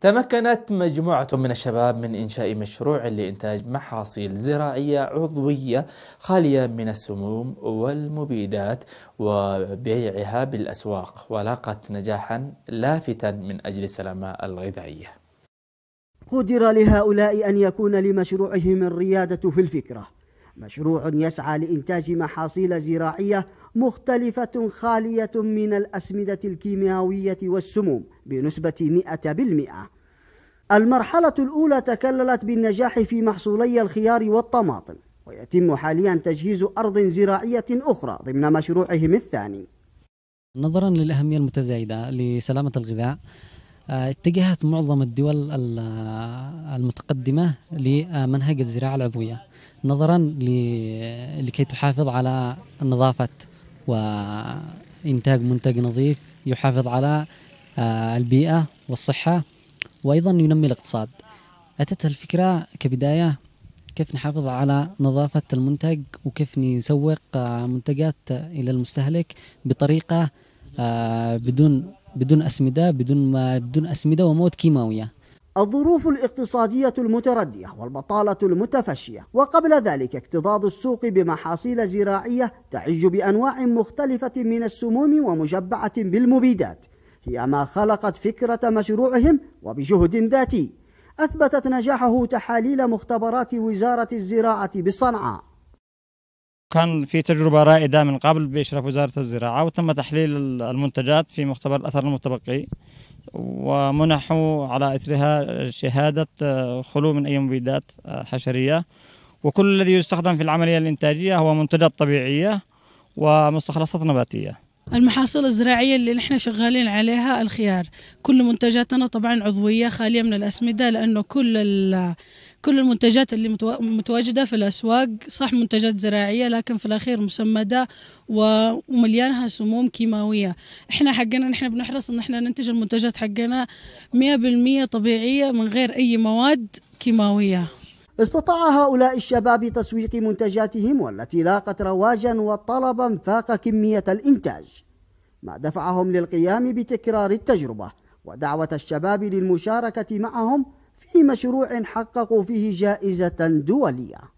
تمكنت مجموعة من الشباب من إنشاء مشروع لإنتاج محاصيل زراعية عضوية خالية من السموم والمبيدات وبيعها بالأسواق ولاقت نجاحا لافتا من أجل السلامة الغذائية. قدر لهؤلاء أن يكون لمشروعهم الريادة في الفكرة. مشروع يسعى لإنتاج محاصيل زراعية مختلفة خالية من الأسمدة الكيميائية والسموم بنسبة 100%. المرحلة الأولى تكللت بالنجاح في محصولي الخيار والطماطم ويتم حاليا تجهيز أرض زراعية أخرى ضمن مشروعهم الثاني نظرا للأهمية المتزايدة لسلامة الغذاء آه، اتجهت معظم الدول المتقدمة لمنهج الزراعة العضوية نظرا لكي تحافظ على نظافة وإنتاج منتج نظيف يحافظ على آه، البيئة والصحة وأيضا ينمي الاقتصاد. أتت الفكرة كبداية كيف نحافظ على نظافة المنتج وكيف نسوق آه، منتجات إلى المستهلك بطريقة بدون بدون أسمدة بدون ما بدون أسمدة ومواد كيماوية. الظروف الاقتصادية المتردية والبطالة المتفشية وقبل ذلك اكتظاظ السوق بمحاصيل زراعية تعج بأنواع مختلفة من السموم ومشبعة بالمبيدات هي ما خلقت فكرة مشروعهم وبجهد ذاتي أثبتت نجاحه تحاليل مختبرات وزارة الزراعة بصنعاء. كان في تجربة رائدة من قبل بإشراف وزارة الزراعة وتم تحليل المنتجات في مختبر الأثر المتبقي ومنحوا على إثرها شهادة خلو من أي مبيدات حشرية. وكل الذي يستخدم في العملية الإنتاجية هو منتجات طبيعية ومستخلصات نباتية. المحاصيل الزراعية اللي نحن شغالين عليها الخيار. كل منتجاتنا طبعا عضوية خالية من الأسمدة لأنه كل كل المنتجات اللي متواجدة في الأسواق صح منتجات زراعية لكن في الأخير مسمدة ومليانها سموم كيماوية. إحنا حقنا نحن بنحرص إن إحنا ننتج المنتجات حقنا 100% طبيعية من غير أي مواد كيماوية. استطاع هؤلاء الشباب تسويق منتجاتهم والتي لاقت رواجا وطلبا فاق كمية الإنتاج. ما دفعهم للقيام بتكرار التجربة ودعوة الشباب للمشاركة معهم في مشروع حققوا فيه جائزة دولية.